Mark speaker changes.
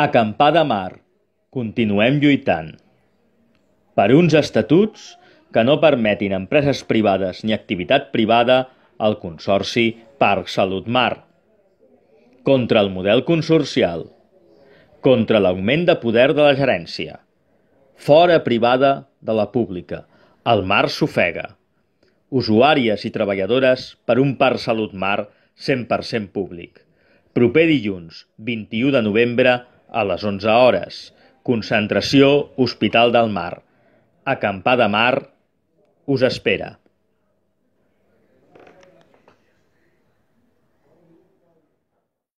Speaker 1: Acampada Mar, continuem lluitant. Per uns estatuts que no permetin empreses privades ni activitat privada al Consorci Parc Salut Mar. Contra el model consorcial. Contra l'augment de poder de la gerència. Fora privada de la pública. El mar s'ofega. Usuàries i treballadores per un Parc Salut Mar 100% públic. Proper dilluns, 21 de novembre, a les 11 hores. Concentració Hospital del Mar. Acampada Mar us espera.